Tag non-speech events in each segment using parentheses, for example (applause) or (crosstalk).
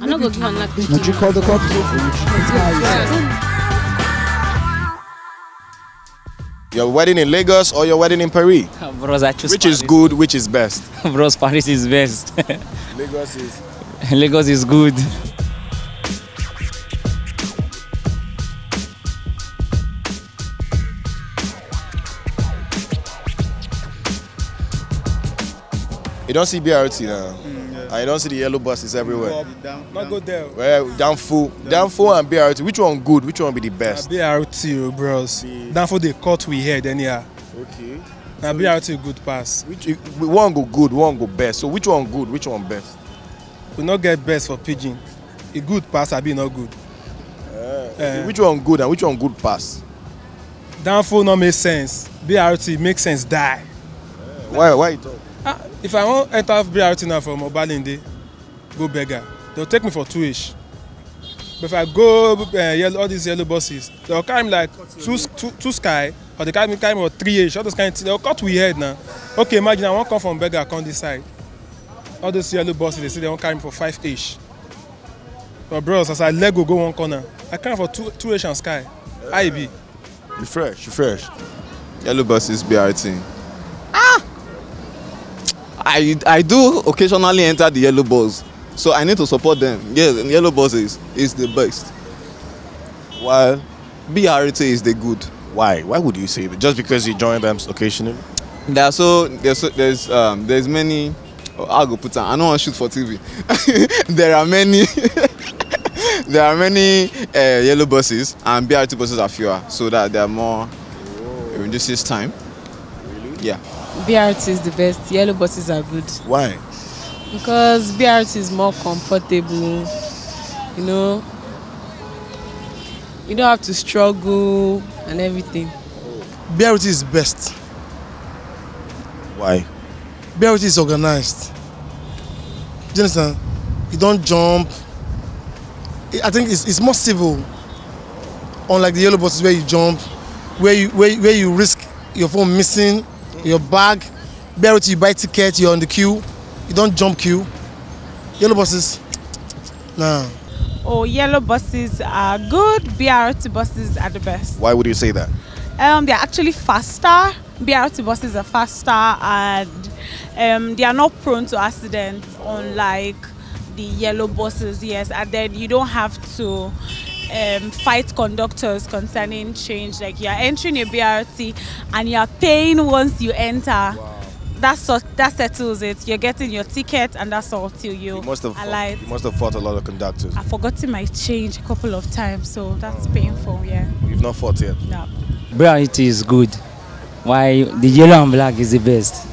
I no go give am like Would you call the cops? Or would you Your wedding in Lagos or your wedding in Paris? (laughs) Bros, I choose Which is good, which is best? (laughs) Bros, Paris is best. (laughs) Lagos is. Lagos is good. You don't see BRT now. Hmm. And you don't see the yellow buses everywhere. Not go there. Well, Danfo, Danfo and BRT. Which one good? Which one be the Na best? BRT o bros. Down for the cut we head anyhow. Okay. Na BRT good pass. Which one go good, one go best. So which one good, which one best? We no get best for pidgin. E good pass abi no good. Eh. Which one good and which one good pass? Downfall no make sense. BRT make sense die. Why? Why you talk? If I wan enter BRT now from Obalende go beggar, they go take me for two ish. But if I go uh, yellow, all these yellow buses, they go carry me like two, two, two sky or they carry me carry me for three ish. All those kind of things. Go cut we head now. Okay, imagine I wan come from beggar come this side. All those yellow buses they say they wan carry me for five ish. But bros, as I leg go go one corner, I carry for two two ish and sky. How e be? You fresh, you fresh. Yellow buses BRT. I I do occasionally enter the yellow bus, so I need to support them. Yes, yellow buses is the best. While BRT is the good. Why? Why would you say that? Just because you join them occasionally? There are so there's so, there's um there's many. Oh, I'll go put am. I no wan shoot for TV. (laughs) there are many. (laughs) there are many uh, yellow buses and BRT buses are fewer, so that they are more. It reduces time. Really? Yeah. BRT is the best. Yellow buses are good Why? because BRT is more comfortable. You know, you don't have to struggle and everything. BRT is best. Why? BRT is organized. Do you understand? You don't jump. I think it's, it's more civil. Unlike the yellow buses where you jump, where you where, where you risk your phone missing, your bag. BRT you buy ticket, you're on the queue. You don't jump queue. Yellow buses, nah. Oh, yellow buses are good. BRT buses are the best. Why would you say that? Um, they're actually faster. BRT buses are faster and um, they are not prone to accidents, unlike the yellow buses. Yes, and then you don't have to um, fight conductors concerning change. Like you're entering a BRT and you're paying once you enter. That's all, that settles it. You're getting your ticket and that's all till you. You must have. alight. Fought, you must have fought a lot of conductors. I've forgotten my change a couple of times, so that's painful. Yeah. You've not fought yet. No. BRT is good. Why the yellow and black is the best.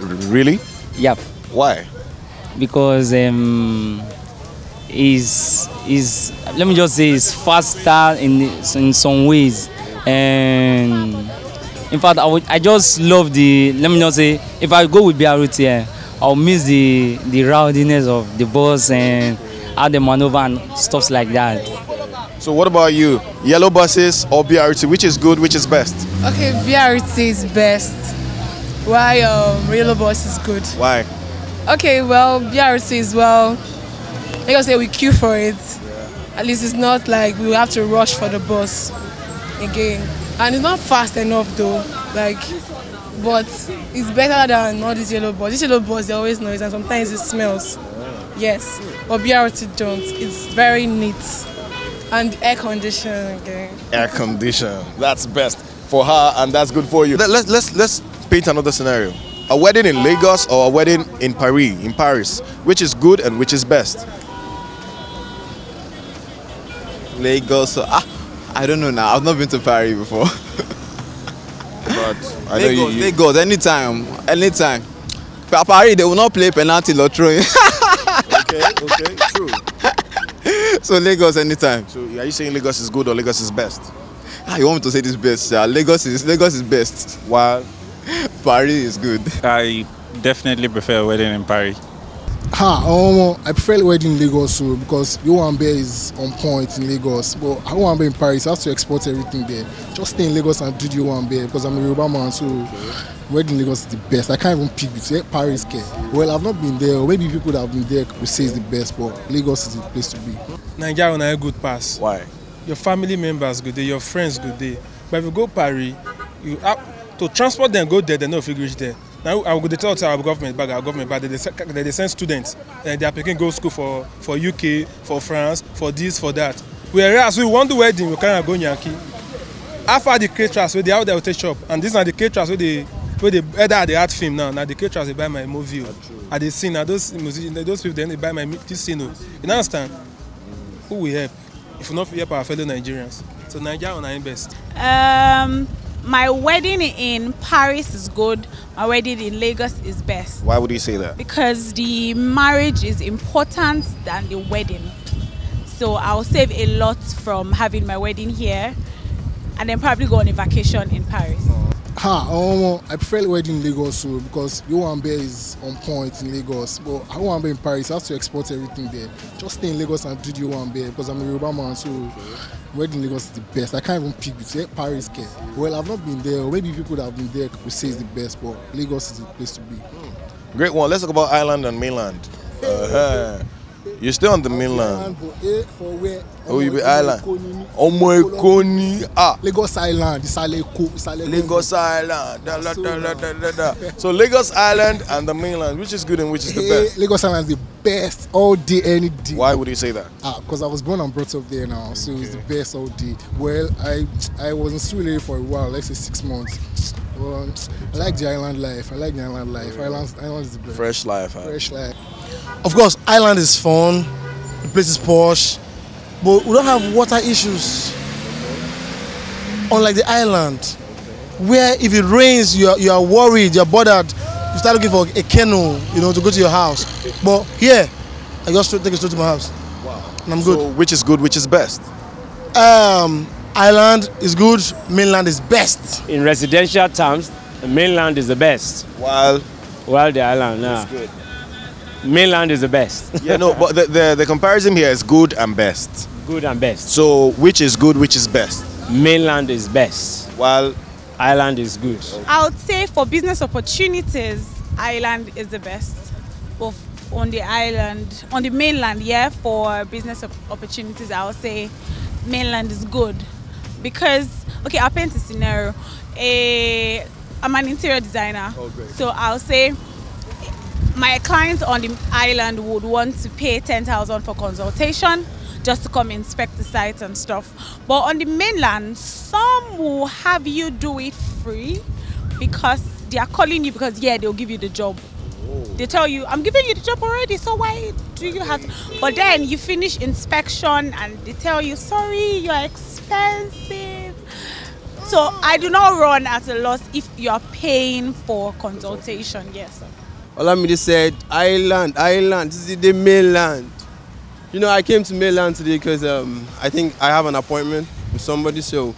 Really? Yep. Why? Because um, is is let me just say it's faster in in some ways and in fact I would I just love the let me just say if I go with BRT eh, I'll miss the the rowdiness of the bus and how they maneuver and stuff like that. So what about you? Yellow buses or BRT? Which is good? Which is best? Okay, BRT is best. Why um, yellow bus is good. Why? Okay, well, BRT is well. Like I say, we queue for it. At least it's not like we have to rush for the bus again. And it's not fast enough though. Like, but it's better than all these yellow bus. These yellow bus they always noise and sometimes it smells. Yes, but BRT don't. It's very neat and air conditioned again. Air condition. That's best for her, and that's good for you. Let's let's let's paint another scenario. A wedding in Lagos or a wedding in Paris, in Paris. Which is good and which is best? Lagos. So, ah, I don't know now. I've not been to Paris before. (laughs) But I know you. Lagos, you Lagos, anytime, anytime. Pa- Paris, they will not play penalty or throwing. (laughs) okay, okay, true. (laughs) so Lagos, anytime. So are you saying Lagos is good or Lagos is best? Ah, you want me to say this best? Yeah, Lagos is Lagos is best. While Paris is good. I definitely prefer a wedding in Paris. Ha, um, I prefer wedding in Lagos so because Yowambe is on point in Lagos. But Yowambe in Paris, I have to export everything there. Just stay in Lagos and do the Yowambe because I'm a Yoruba man, so wedding in Lagos is the best. I can't even pick between Paris. Care. Well, I've not been there, or maybe people that have been there will say it's the best, but Lagos is the place to be. Nigeria na a good pass. Why? Your family members go there, your friends go there. But if you go Paris, you have to transport them go there, they no fit reach there. Now I go dey tell our government back, our government back, they dey send, students, and their pikin go school for for UK, for France, for this, for that. Whereas we wan do wedding, we carry am go Yankee. How far the caterers wey dey out there take chop, and these na the caterers wey dey wey dey either I dey act film now, na the caterers dey buy my movie o. I dey sing, na those musicians, those people dem dey buy my this scene o. You know understand? Who will help if we no fit help our fellow Nigerians? So Nigeria na im best. Um, my wedding in Paris is good. My wedding in Lagos is best Why would you say that? because the marriage is important than the wedding. So I'll save a lot from having my wedding here, and then probably go on a vacation in Paris. Oh. Ha, um, I prefer wedding in Lagos so because Owambe is on point in Lagos. But Owambe in Paris, I have to export everything there. Just stay in Lagos and do the Owambe because I'm a Yoruba man, so wedding in Lagos is the best. I can't even pick between Paris. Care. Well, I've not been there, or maybe people that have been there will say it's the best, but Lagos is the place to be. Great one. Let's talk about island and mainland. (laughs) Uh-huh. You stay on the mainland. Oh, you be island. Omo Ekoni. Ah. Lagos Island, Isale Eko, Isale Lagos Island. Da, da, da, da, da, da, da. (laughs) So Lagos Island and the mainland, which is good and which is the Eh, best? Lagos Island is the best all day, any day. Why would you say that? Ah, because I was born and brought up there now, so it's the best all day. Well, I I was in Surulere for a while, let's say six months. Well, I like the island life. I like the island life. Island, island is the best. Fresh life. Huh? Fresh life. Of course, island is fun. The place is posh, but we don't have water issues. Unlike the island, where if it rains, you are, you are worried, you're bothered. You start looking for a canoe, you know, to go to your house. But here, I just take it straight to my house. Wow. And I'm good. So which is good, which is best? Um, island is good, mainland is best. In residential terms, the mainland is the best. While While the island, nah. good. Mainland is the best. (laughs) Yeah, no, but the, the, the comparison here is good and best. good and best. So which is good, which is best? Mainland is best. While Island is good. I would say for business opportunities, island is the best. Of on the island, on the mainland, yeah, for business opportunities, I would say mainland is good because okay, I'll paint a scenario. A, I'm an interior designer, oh, so I'll say my clients on the island would want to pay 10,000 for consultation just to come inspect the site and stuff. But on the mainland, some will have you do it free because they are calling you because yeah, they'll give you the job. They tell you, I'm giving you the job already, so why do you have to? But then you finish inspection and they tell you, sorry, you're expensive. So I do not run at a loss if you are paying for consultation. Yes. Olamide said, Island, Island, this is the mainland. You know, I came to mainland today because um, I think I have an appointment with somebody, so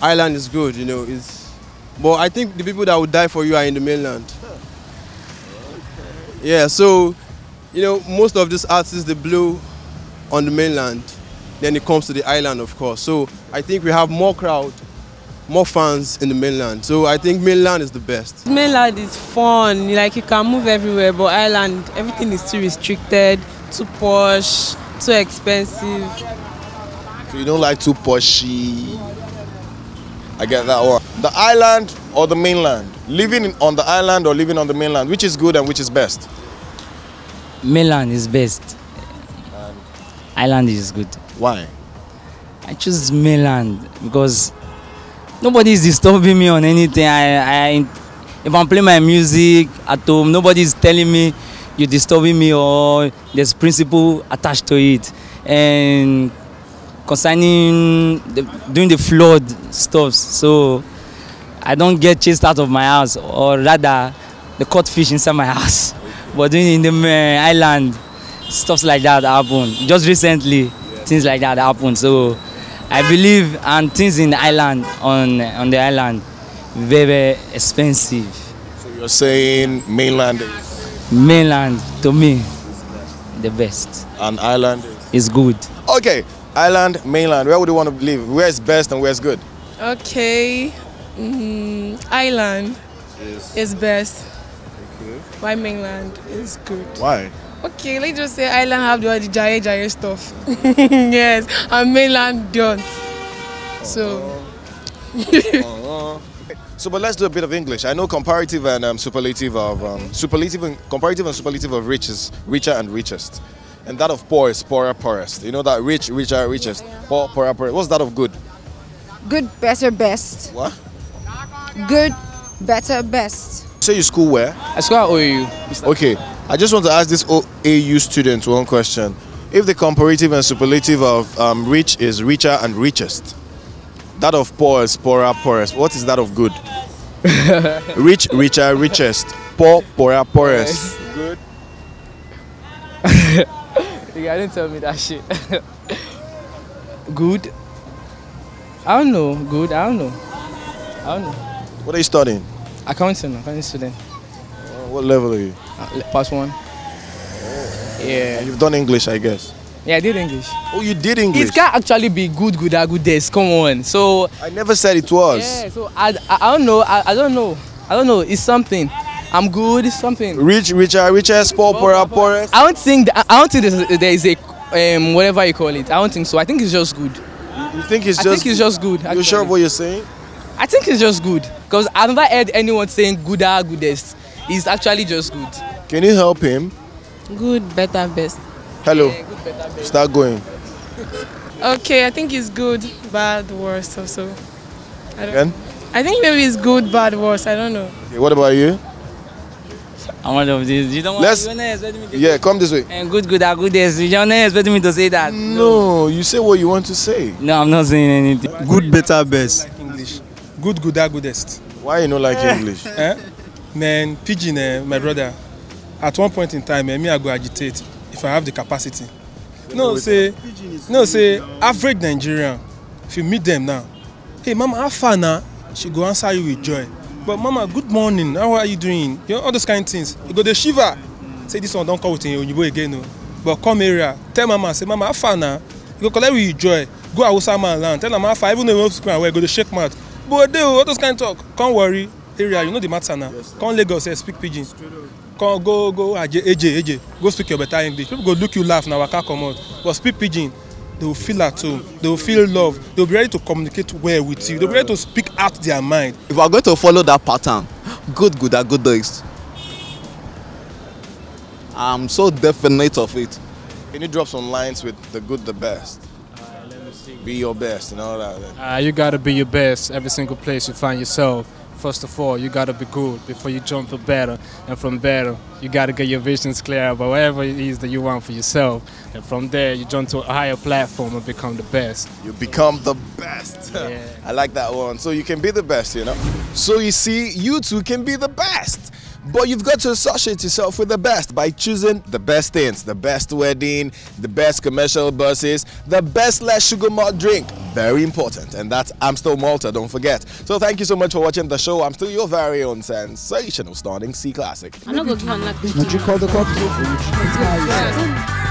Island is good, you know. It's, but I think the people that would die for you are in the mainland. Yeah, so, you know, most of these artists, they blow on the mainland. Then it comes to the island, of course. So I think we have more crowd, more fans in the mainland. So I think mainland is the best. Mainland is fun, like you can move everywhere, but island, everything is too restricted, too posh, too expensive. So you don't like too pushy. I get that. one. the island or the mainland? Living on the island or living on the mainland? Which is good and which is best? Mainland is best. Island is good. Why? I choose mainland because nobody is disturbing me on anything. I, I, if I'm playing my music at home, nobody is telling me you're disturbing me or there's principle attached to it. And concerning the, doing the flood stuff, so I don't get chased out of my house, or rather, the caught fish inside my (laughs) house. But doing in the uh, island, stuff like that happen. Just recently, things like that happen. So I believe, and things in the island on on the island, very, very expensive. So you're saying mainland is Mainland to me the best. And island is? Good. Okay, island, mainland. Where would you want to live? Where is best and where's good? Okay. Mm, island is best. Why mainland is good? Why? Okay, let's just say island have the, all the jaye jaye stuff. (laughs) yes, and mainland don't. So. (laughs) So, but let's do a bit of English. I know comparative and um, superlative of um, superlative and comparative and superlative of rich is richer and richest, and that of poor is poorer, poorest. You know that rich, richer, richest, poor, poorer, poorest. What's that of good? Good, better, best. What? Good, better, best. Say you school where? I school at OAU. Okay, I just want to ask this OAU student one question. If the comparative and superlative of um, rich is richer and richest, that of poor is poorer, poorest, what is that of good? (laughs) rich, richer, richest, poor, poorer, poorest. Good. (laughs) yeah, didn't tell me that shit. (laughs) good. I don't know. Good. I don't know. I don't know. What are you studying? Accounting. Accounting student. Uh, what level are you? Uh, past one. Yeah. You've done English, I guess. Yeah, I did English. Oh, you did English? It can't actually be good, good, or good days. Come on. So. I never said it was. Yeah. So I, I, I don't know. I, I don't know. I don't know. It's something. I'm good. It's something. Rich, richer, richest, poor, poorer, poorest. I don't think. That, I don't think there's, there is a um, whatever you call it. I don't think so. I think it's just good. You think it's just? I think it's just good. You sure of what you're saying? I think it's just good because I've never heard anyone saying good or goodest. It's actually just good. Can you help him? Good, better, best. Hello. Yeah, good, better, best. Start going. (laughs) Okay, I think it's good, bad, worst also. I don't, Again? I think maybe it's good, bad, worst. I don't know. Okay, what about you? I'm one of these. You don't Let's- want to expect me to Yeah, come this way. And good, good, or good days. You don't expect me to say that. No, you say what you want to say. No, I'm not saying anything. Good, better, best. English. Good, good, or goodest. Why you not like English? Eh? Man, Pigeon, eh, my brother, at one point in time, eh, me, I go agitate if I have the capacity. No, say, no, say, average Nigerian, if you meet them now, hey, mama, how far now? She go answer you with joy. But mama, good morning, how are you doing? You know, all those kind of things. You go the shiver. Say this one don't come with Oyinbo again, no. But come area, tell mama, say, mama, how far now? You go collect with joy. Go Hausa man land. Tell them how far, even though you want to scream away, go to shake mouth. But they, all those kind of talk. Can't worry, area, you know the matter now. Come Lagos, eh, speak pidgin. Come go go AJ, AJ, AJ. Go speak your better English. People go look you laugh now, waka comot. But speak pidgin. They will feel at home. They will feel love. They will be ready to communicate well with you. They will be ready to speak out their mind. If we're going to follow that pattern, good, good, and good days. I'm so definite of it. Can you drop some lines with the good, the best? Be your best and all that. then. Uh, you gotta be your best every single place you find yourself. First of all, you gotta be good before you jump to better, and from better, you gotta get your visions clear about whatever it is that you want for yourself. And from there, you jump to a higher platform and become the best. You become the best. (laughs) I like that one. So you can be the best, you know? So you see, you too can be the best. But you've got to associate yourself with the best by choosing the best things, the best wedding, the best commercial buses, the best less sugar malt drink. Very important. And that's Amstel Malta, don't forget. So thank you so much for watching the show. I'm still your very own sensational starting C Classic. I know go give am like What you call the cops?